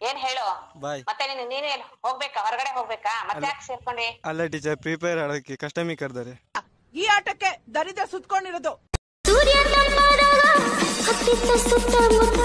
ಏನ್ ಹೇಳು? ಬಾಯ್ ಮತ್ತೆ ನೀನು ನೀನೇ ಹೋಗ್ಬೇಕಾ? ಹೊರಗಡೆ ಹೋಗ್ಬೇಕಾ? ಮತ್ತೆ ಯಾಕೆ ಸೇರ್ಕೊಂಡಿ ಅಲ್ಲ ಟೀಚರ್ ಪ್ರಿಪೇರ್ ಆಡೋಕ್ಕೆ ಕಸ್ಟಮಿ ಕರೆದಾರೆ. ಈ ಆಟಕ್ಕೆ ದರಿದ್ರ ಸುತ್ಕೊಂಡಿರೋದು. ಸೂರ್ಯ ಸುತ್ತ ಮುತ್ತ